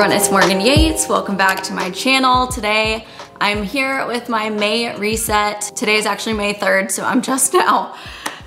everyone, it's Morgan Yates. Welcome back to my channel. Today, I'm here with my May reset. Today is actually May 3rd, so I'm just now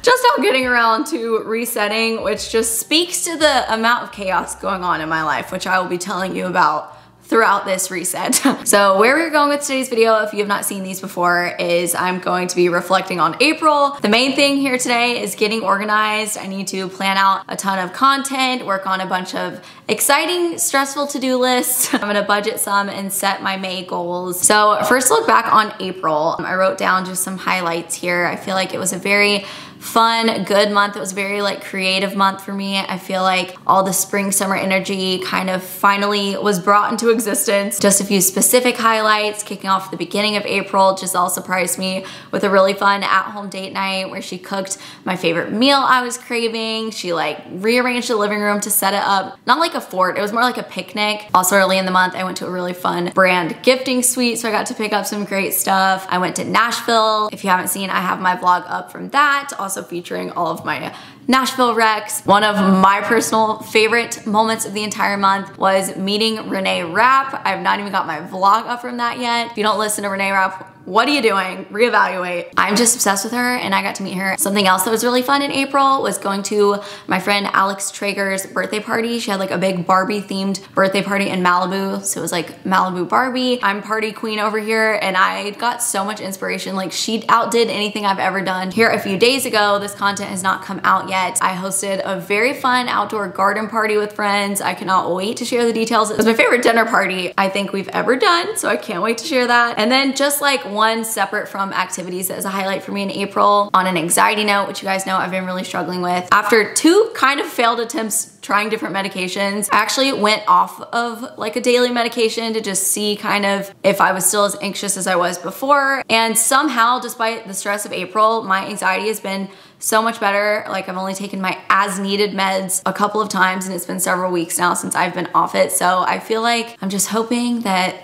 just now getting around to resetting, which just speaks to the amount of chaos going on in my life, which I will be telling you about throughout this reset. so where we're going with today's video, if you have not seen these before, is I'm going to be reflecting on April. The main thing here today is getting organized. I need to plan out a ton of content, work on a bunch of exciting, stressful to-do lists. I'm gonna budget some and set my May goals. So first look back on April. I wrote down just some highlights here. I feel like it was a very fun, good month. It was very like creative month for me. I feel like all the spring, summer energy kind of finally was brought into existence. Just a few specific highlights, kicking off the beginning of April. Giselle surprised me with a really fun at-home date night where she cooked my favorite meal I was craving. She like rearranged the living room to set it up. Not like a fort, it was more like a picnic. Also early in the month, I went to a really fun brand gifting suite, so I got to pick up some great stuff. I went to Nashville. If you haven't seen, I have my vlog up from that. Also also featuring all of my Nashville recs. One of my personal favorite moments of the entire month was meeting Renee Rapp. I've not even got my vlog up from that yet. If you don't listen to Renee Rapp, what are you doing? Reevaluate. I'm just obsessed with her and I got to meet her. Something else that was really fun in April was going to my friend Alex Traeger's birthday party. She had like a big Barbie themed birthday party in Malibu. So it was like Malibu Barbie. I'm party queen over here and I got so much inspiration. Like she outdid anything I've ever done. Here a few days ago, this content has not come out yet. I hosted a very fun outdoor garden party with friends. I cannot wait to share the details. It was my favorite dinner party I think we've ever done. So I can't wait to share that. And then just like one separate from activities that is a highlight for me in April on an anxiety note, which you guys know I've been really struggling with. After two kind of failed attempts trying different medications, I actually went off of like a daily medication to just see kind of if I was still as anxious as I was before. And somehow, despite the stress of April, my anxiety has been so much better. Like I've only taken my as needed meds a couple of times and it's been several weeks now since I've been off it. So I feel like I'm just hoping that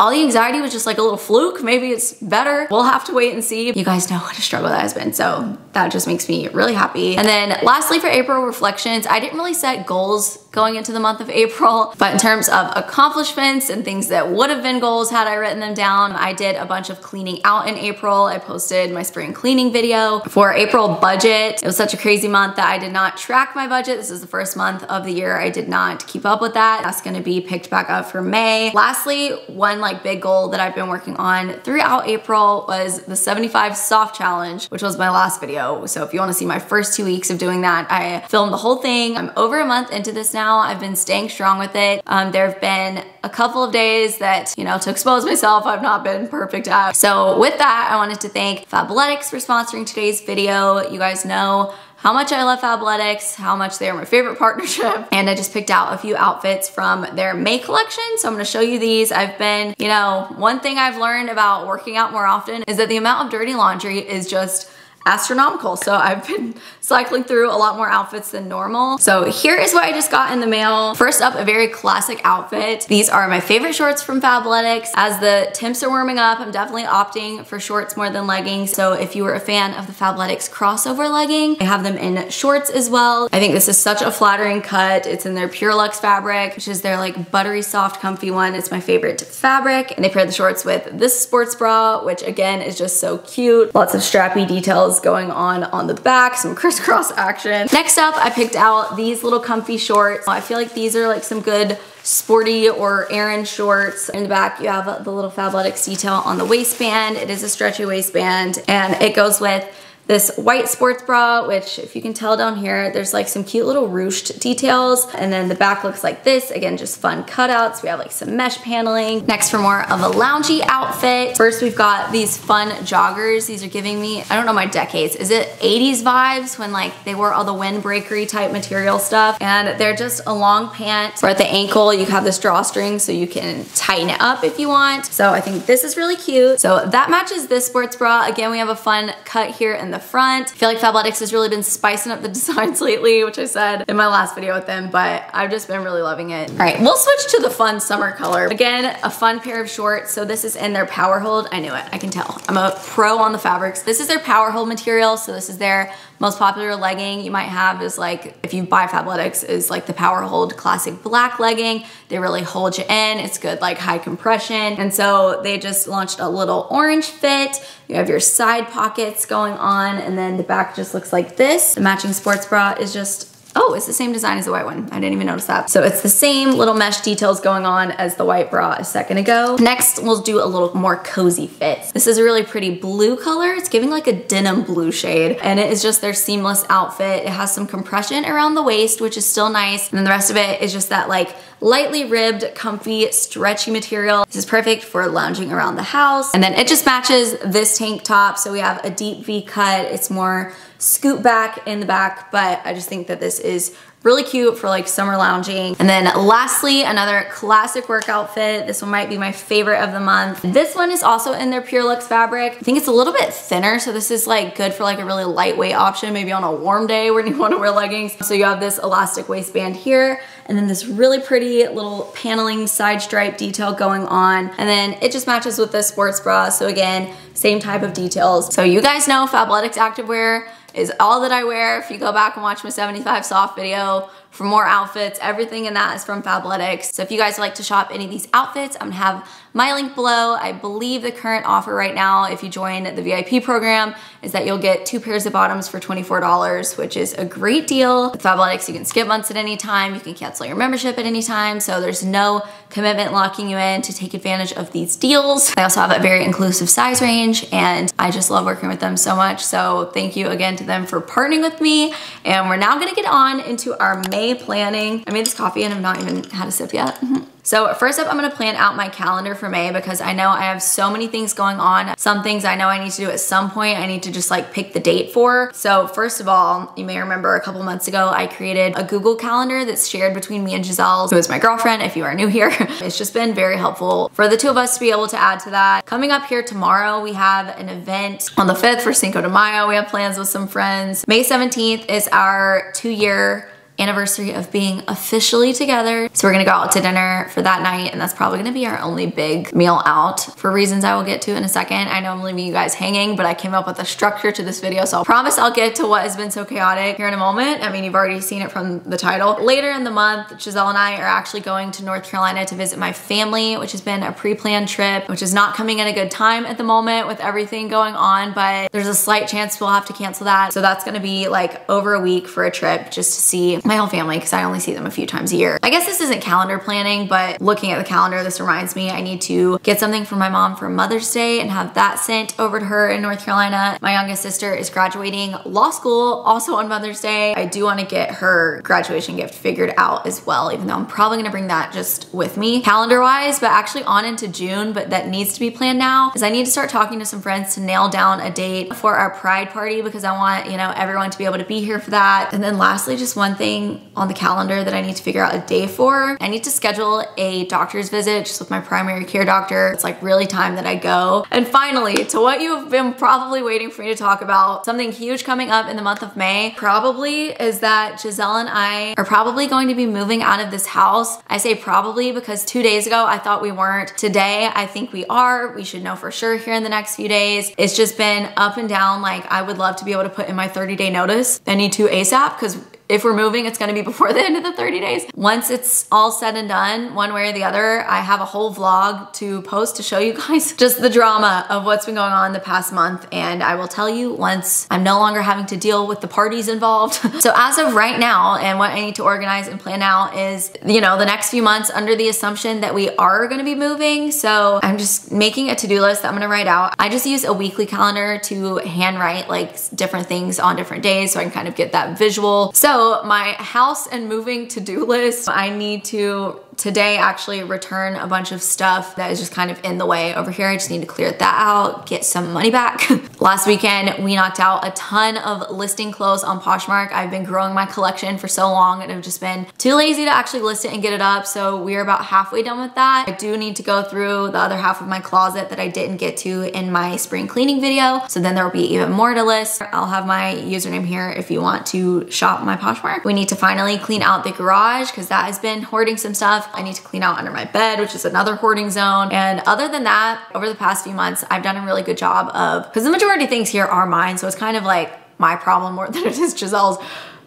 all the anxiety was just like a little fluke. Maybe it's better. We'll have to wait and see. You guys know what a struggle that has been. So that just makes me really happy. And then lastly for April reflections, I didn't really set goals going into the month of April, but in terms of accomplishments and things that would have been goals had I written them down, I did a bunch of cleaning out in April. I posted my spring cleaning video. For April budget, it was such a crazy month that I did not track my budget. This is the first month of the year I did not keep up with that. That's gonna be picked back up for May. Lastly, one like big goal that I've been working on throughout April was the 75 soft challenge, which was my last video. So if you wanna see my first two weeks of doing that, I filmed the whole thing. I'm over a month into this now. I've been staying strong with it. Um, there have been a couple of days that, you know, to expose myself, I've not been perfect at. So with that, I wanted to thank Fabletics for sponsoring today's video. You guys know how much I love Fabletics, how much they are my favorite partnership. And I just picked out a few outfits from their May collection. So I'm gonna show you these. I've been, you know, one thing I've learned about working out more often is that the amount of dirty laundry is just astronomical. So I've been cycling through a lot more outfits than normal. So here is what I just got in the mail. First up, a very classic outfit. These are my favorite shorts from Fabletics. As the temps are warming up, I'm definitely opting for shorts more than leggings. So if you were a fan of the Fabletics crossover legging, I have them in shorts as well. I think this is such a flattering cut. It's in their Pure Luxe fabric, which is their like buttery soft comfy one. It's my favorite fabric. And they paired the shorts with this sports bra, which again is just so cute. Lots of strappy details going on on the back, some crisscross action. Next up, I picked out these little comfy shorts. I feel like these are like some good sporty or errand shorts. In the back, you have the little Fabletics detail on the waistband. It is a stretchy waistband and it goes with this white sports bra, which if you can tell down here, there's like some cute little ruched details. And then the back looks like this. Again, just fun cutouts. We have like some mesh paneling. Next for more of a loungy outfit. First, we've got these fun joggers. These are giving me, I don't know my decades. Is it 80s vibes when like they wore all the windbreakery type material stuff? And they're just a long pant. Or at the ankle, you have this drawstring so you can tighten it up if you want. So I think this is really cute. So that matches this sports bra. Again, we have a fun cut here in the the front. I feel like Fabletics has really been spicing up the designs lately, which I said in my last video with them, but I've just been really loving it. All right, we'll switch to the fun summer color. Again, a fun pair of shorts. So this is in their power hold. I knew it, I can tell. I'm a pro on the fabrics. This is their power hold material. So this is their most popular legging you might have is like, if you buy Fabletics, is like the Power Hold Classic Black legging. They really hold you in. It's good like high compression. And so they just launched a little orange fit. You have your side pockets going on and then the back just looks like this. The matching sports bra is just Oh, it's the same design as the white one. I didn't even notice that. So it's the same little mesh details going on as the white bra a second ago. Next, we'll do a little more cozy fit. This is a really pretty blue color. It's giving like a denim blue shade and it is just their seamless outfit. It has some compression around the waist, which is still nice. And then the rest of it is just that like lightly ribbed, comfy, stretchy material. This is perfect for lounging around the house. And then it just matches this tank top. So we have a deep V cut. It's more scoop back in the back, but I just think that this is really cute for like summer lounging. And then lastly, another classic work outfit. This one might be my favorite of the month. This one is also in their Pure Luxe fabric. I think it's a little bit thinner, so this is like good for like a really lightweight option, maybe on a warm day when you wanna wear leggings. So you have this elastic waistband here, and then this really pretty little paneling side stripe detail going on. And then it just matches with the sports bra. So again, same type of details. So you guys know Fabletics activewear is all that I wear. If you go back and watch my 75 soft video for more outfits, everything in that is from Fabletics. So if you guys like to shop any of these outfits, I'm gonna have my link below. I believe the current offer right now, if you join the VIP program, is that you'll get two pairs of bottoms for $24, which is a great deal. With Fabletics, you can skip months at any time. You can cancel your membership at any time. So there's no commitment locking you in to take advantage of these deals. I also have a very inclusive size range and I just love working with them so much. So thank you again to them for partnering with me. And we're now gonna get on into our May planning. I made this coffee and I've not even had a sip yet. So first up, I'm gonna plan out my calendar for May because I know I have so many things going on. Some things I know I need to do at some point. I need to just like pick the date for. So first of all, you may remember a couple months ago, I created a Google calendar that's shared between me and Giselle, who is my girlfriend if you are new here. it's just been very helpful for the two of us to be able to add to that. Coming up here tomorrow, we have an event on the 5th for Cinco de Mayo. We have plans with some friends. May 17th is our two year anniversary of being officially together. So we're gonna go out to dinner for that night and that's probably gonna be our only big meal out for reasons I will get to in a second. I know I'm leaving you guys hanging, but I came up with a structure to this video. So I promise I'll get to what has been so chaotic here in a moment. I mean, you've already seen it from the title. Later in the month, Giselle and I are actually going to North Carolina to visit my family, which has been a pre-planned trip, which is not coming at a good time at the moment with everything going on, but there's a slight chance we'll have to cancel that. So that's gonna be like over a week for a trip just to see my whole family because I only see them a few times a year. I guess this isn't calendar planning, but looking at the calendar, this reminds me I need to get something for my mom for Mother's Day and have that sent over to her in North Carolina. My youngest sister is graduating law school also on Mother's Day. I do want to get her graduation gift figured out as well, even though I'm probably going to bring that just with me calendar wise, but actually on into June, but that needs to be planned now is I need to start talking to some friends to nail down a date for our pride party because I want, you know, everyone to be able to be here for that. And then lastly, just one thing on the calendar that I need to figure out a day for. I need to schedule a doctor's visit just with my primary care doctor. It's like really time that I go. And finally, to what you've been probably waiting for me to talk about, something huge coming up in the month of May probably is that Giselle and I are probably going to be moving out of this house. I say probably because two days ago I thought we weren't. Today I think we are. We should know for sure here in the next few days. It's just been up and down. Like I would love to be able to put in my 30 day notice. I need to ASAP because if we're moving, it's gonna be before the end of the 30 days. Once it's all said and done, one way or the other, I have a whole vlog to post to show you guys just the drama of what's been going on the past month. And I will tell you once I'm no longer having to deal with the parties involved. so as of right now, and what I need to organize and plan out is, you know, the next few months under the assumption that we are gonna be moving. So I'm just making a to-do list that I'm gonna write out. I just use a weekly calendar to handwrite like different things on different days so I can kind of get that visual. So so my house and moving to-do list, I need to today actually return a bunch of stuff that is just kind of in the way over here. I just need to clear that out, get some money back. Last weekend, we knocked out a ton of listing clothes on Poshmark. I've been growing my collection for so long and I've just been too lazy to actually list it and get it up. So we're about halfway done with that. I do need to go through the other half of my closet that I didn't get to in my spring cleaning video. So then there will be even more to list. I'll have my username here if you want to shop my Poshmark. We need to finally clean out the garage because that has been hoarding some I need to clean out under my bed, which is another hoarding zone. And other than that, over the past few months, I've done a really good job of, because the majority of things here are mine, so it's kind of like my problem more than it is Giselle's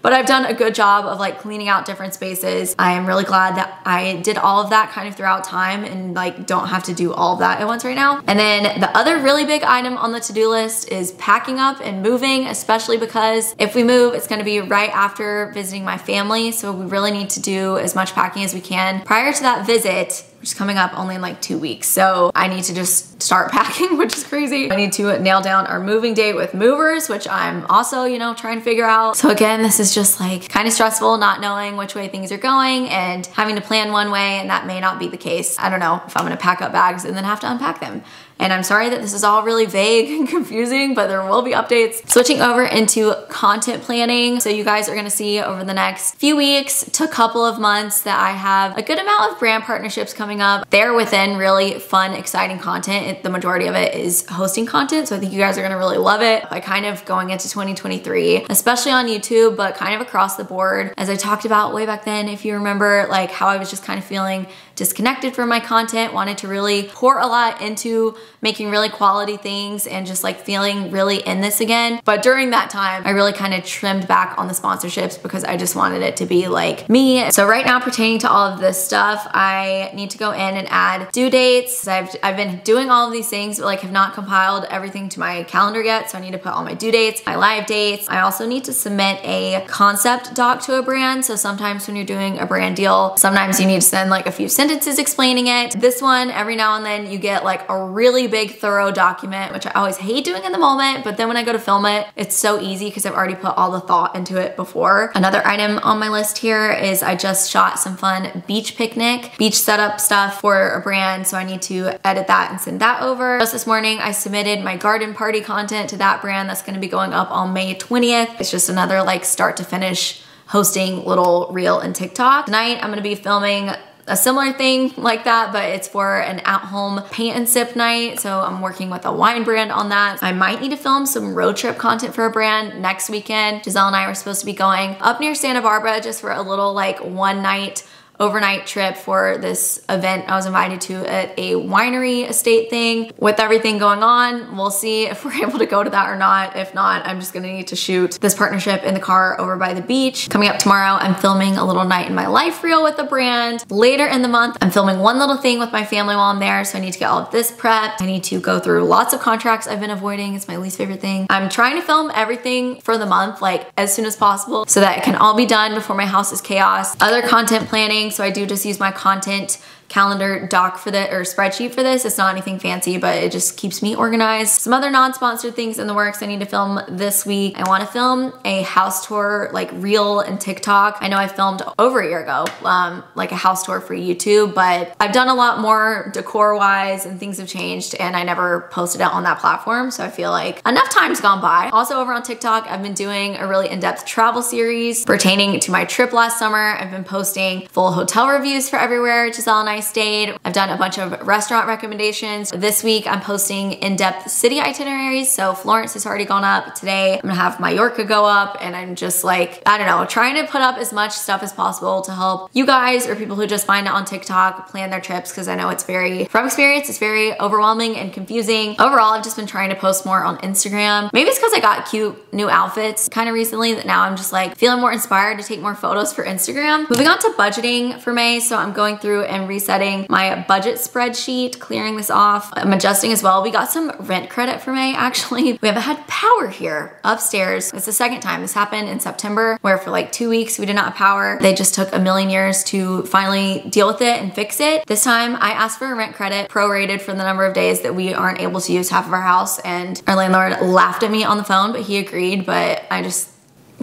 but I've done a good job of like cleaning out different spaces. I am really glad that I did all of that kind of throughout time and like don't have to do all of that at once right now. And then the other really big item on the to-do list is packing up and moving, especially because if we move, it's gonna be right after visiting my family. So we really need to do as much packing as we can. Prior to that visit, which is coming up only in like two weeks. So I need to just start packing, which is crazy. I need to nail down our moving date with movers, which I'm also, you know, trying to figure out. So again, this is just like kind of stressful, not knowing which way things are going and having to plan one way and that may not be the case. I don't know if I'm gonna pack up bags and then have to unpack them. And I'm sorry that this is all really vague and confusing, but there will be updates. Switching over into content planning. So you guys are gonna see over the next few weeks to a couple of months that I have a good amount of brand partnerships coming up. They're within really fun, exciting content. The majority of it is hosting content. So I think you guys are gonna really love it by kind of going into 2023, especially on YouTube, but kind of across the board. As I talked about way back then, if you remember like how I was just kind of feeling disconnected from my content, wanted to really pour a lot into making really quality things and just like feeling really in this again. But during that time, I really kind of trimmed back on the sponsorships because I just wanted it to be like me. So right now pertaining to all of this stuff, I need to go in and add due dates. I've, I've been doing all of these things, but like have not compiled everything to my calendar yet. So I need to put all my due dates, my live dates. I also need to submit a concept doc to a brand. So sometimes when you're doing a brand deal, sometimes you need to send like a few sentences sentences explaining it. This one, every now and then you get like a really big thorough document, which I always hate doing in the moment, but then when I go to film it, it's so easy because I've already put all the thought into it before. Another item on my list here is I just shot some fun beach picnic, beach setup stuff for a brand, so I need to edit that and send that over. Just this morning, I submitted my garden party content to that brand that's gonna be going up on May 20th. It's just another like start to finish hosting little reel and TikTok. Tonight, I'm gonna be filming a similar thing like that, but it's for an at-home paint and sip night. So I'm working with a wine brand on that. I might need to film some road trip content for a brand next weekend. Giselle and I were supposed to be going up near Santa Barbara just for a little like one night overnight trip for this event I was invited to at a winery estate thing. With everything going on, we'll see if we're able to go to that or not. If not, I'm just gonna need to shoot this partnership in the car over by the beach. Coming up tomorrow, I'm filming a little night in my life reel with the brand. Later in the month, I'm filming one little thing with my family while I'm there, so I need to get all of this prepped. I need to go through lots of contracts I've been avoiding. It's my least favorite thing. I'm trying to film everything for the month, like as soon as possible, so that it can all be done before my house is chaos. Other content planning, so I do just use my content calendar doc for the or spreadsheet for this. It's not anything fancy, but it just keeps me organized. Some other non-sponsored things in the works I need to film this week. I wanna film a house tour, like reel and TikTok. I know I filmed over a year ago, um, like a house tour for YouTube, but I've done a lot more decor wise and things have changed and I never posted it on that platform. So I feel like enough time's gone by. Also over on TikTok, I've been doing a really in-depth travel series pertaining to my trip last summer. I've been posting full hotel reviews for everywhere Giselle and I stayed. I've done a bunch of restaurant recommendations. This week I'm posting in-depth city itineraries. So Florence has already gone up. Today I'm gonna have Mallorca go up and I'm just like, I don't know, trying to put up as much stuff as possible to help you guys or people who just find it on TikTok plan their trips because I know it's very, from experience, it's very overwhelming and confusing. Overall, I've just been trying to post more on Instagram. Maybe it's because I got cute new outfits kind of recently that now I'm just like feeling more inspired to take more photos for Instagram. Moving on to budgeting for May. So I'm going through and resetting setting my budget spreadsheet, clearing this off. I'm adjusting as well. We got some rent credit for May, actually. We haven't had power here upstairs. It's the second time. This happened in September, where for like two weeks we did not have power. They just took a million years to finally deal with it and fix it. This time I asked for a rent credit prorated for the number of days that we aren't able to use half of our house and our landlord laughed at me on the phone, but he agreed, but I just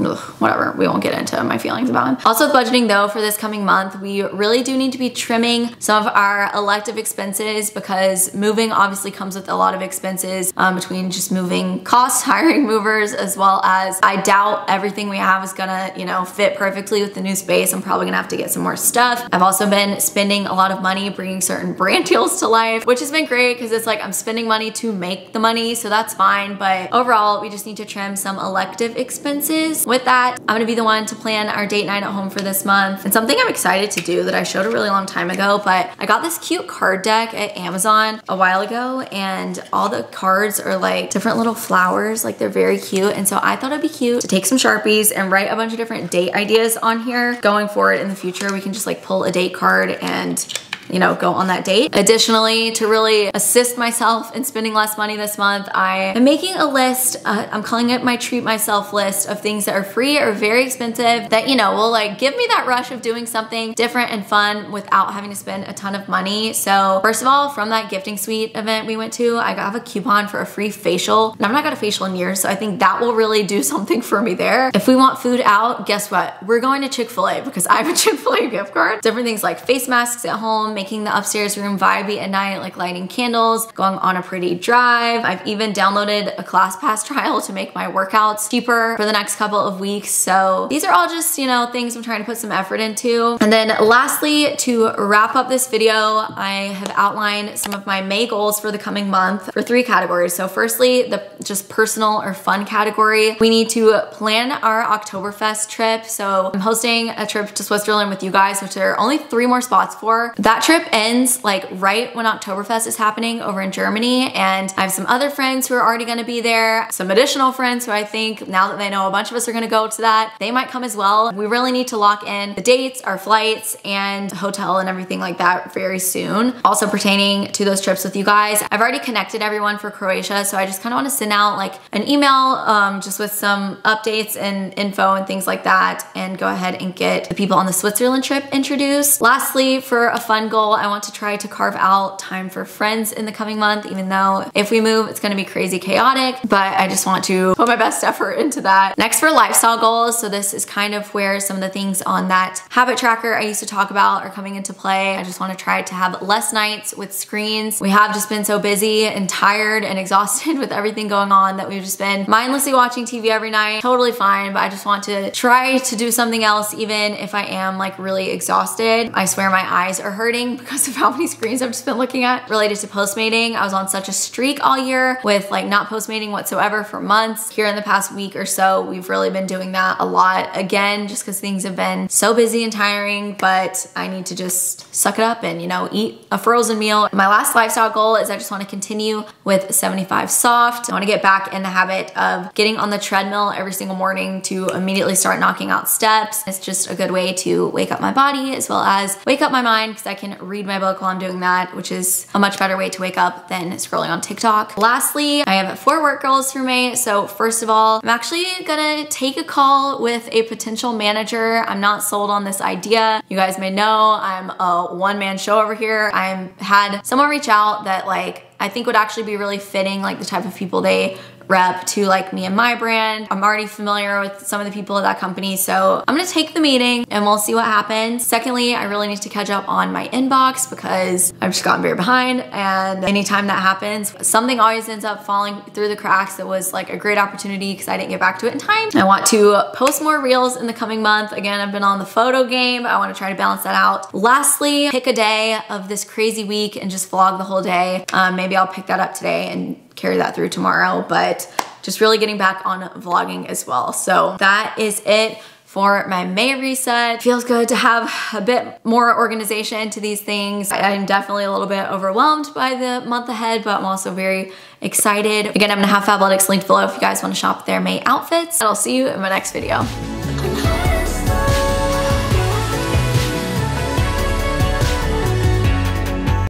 ugh, whatever, we won't get into my feelings about him. Also with budgeting though, for this coming month, we really do need to be trimming some of our elective expenses because moving obviously comes with a lot of expenses um, between just moving costs, hiring movers, as well as I doubt everything we have is gonna, you know, fit perfectly with the new space. I'm probably gonna have to get some more stuff. I've also been spending a lot of money bringing certain brand deals to life, which has been great because it's like I'm spending money to make the money, so that's fine. But overall, we just need to trim some elective expenses. With that, I'm gonna be the one to plan our date night at home for this month. And something I'm excited to do that I showed a really long time ago, but I got this cute card deck at Amazon a while ago and all the cards are like different little flowers, like they're very cute. And so I thought it'd be cute to take some Sharpies and write a bunch of different date ideas on here. Going forward in the future, we can just like pull a date card and you know, go on that date. Additionally, to really assist myself in spending less money this month, I am making a list, uh, I'm calling it my treat myself list of things that are free or very expensive that, you know, will like give me that rush of doing something different and fun without having to spend a ton of money. So first of all, from that gifting suite event we went to, I have a coupon for a free facial. And I've not got a facial in years, so I think that will really do something for me there. If we want food out, guess what? We're going to Chick-fil-A because I have a Chick-fil-A gift card. Different things like face masks at home, making the upstairs room vibey at night, like lighting candles, going on a pretty drive. I've even downloaded a ClassPass trial to make my workouts cheaper for the next couple of weeks. So these are all just, you know, things I'm trying to put some effort into. And then lastly, to wrap up this video, I have outlined some of my May goals for the coming month for three categories. So firstly, the just personal or fun category. We need to plan our Oktoberfest trip. So I'm hosting a trip to Switzerland with you guys, which there are only three more spots for. That trip ends like right when Oktoberfest is happening over in Germany. And I have some other friends who are already gonna be there, some additional friends who I think now that they know a bunch of us are gonna go to that, they might come as well. We really need to lock in the dates, our flights, and hotel and everything like that very soon. Also pertaining to those trips with you guys, I've already connected everyone for Croatia, so I just kind of want to send out like an email um, just with some updates and info and things like that and go ahead and get the people on the Switzerland trip introduced. Lastly, for a fun goal, I want to try to carve out time for friends in the coming month, even though if we move, it's gonna be crazy chaotic, but I just want to put my best effort into that. Next for lifestyle goals, so this is kind of where some of the things on that habit tracker I used to talk about are coming into play. I just wanna try to have less nights with screens. We have just been so busy and tired and exhausted with everything going on that we've just been mindlessly watching TV every night. Totally fine, but I just want to try to do something else even if I am like really exhausted. I swear my eyes are hurting because of how many screens I've just been looking at related to Postmating. I was on such a streak all year with like not Postmating whatsoever for months. Here in the past week or so, we've really been doing that a lot. Again, just because things have been so busy and tiring, but I need to just suck it up and, you know, eat a frozen meal. My last lifestyle goal is I just want to continue with 75 soft. I want to get back in the habit of getting on the treadmill every single morning to immediately start knocking out steps. It's just a good way to wake up my body as well as wake up my mind because I can read my book while I'm doing that, which is a much better way to wake up than scrolling on TikTok. Lastly, I have four work goals for me. So first of all, I'm actually gonna take a call with a potential manager. I'm not sold on this idea. You guys may know I'm a one man show over here. I had someone reach out that like I think would actually be really fitting like the type of people they rep to like me and my brand. I'm already familiar with some of the people at that company, so I'm gonna take the meeting and we'll see what happens. Secondly, I really need to catch up on my inbox because I've just gotten very behind and anytime that happens, something always ends up falling through the cracks that was like a great opportunity because I didn't get back to it in time. I want to post more reels in the coming month. Again, I've been on the photo game. I wanna try to balance that out. Lastly, pick a day of this crazy week and just vlog the whole day. Um, maybe I'll pick that up today and carry that through tomorrow, but just really getting back on vlogging as well. So that is it for my May reset. Feels good to have a bit more organization to these things. I'm definitely a little bit overwhelmed by the month ahead, but I'm also very excited. Again, I'm gonna have Fabletics linked below if you guys wanna shop their May outfits. And I'll see you in my next video.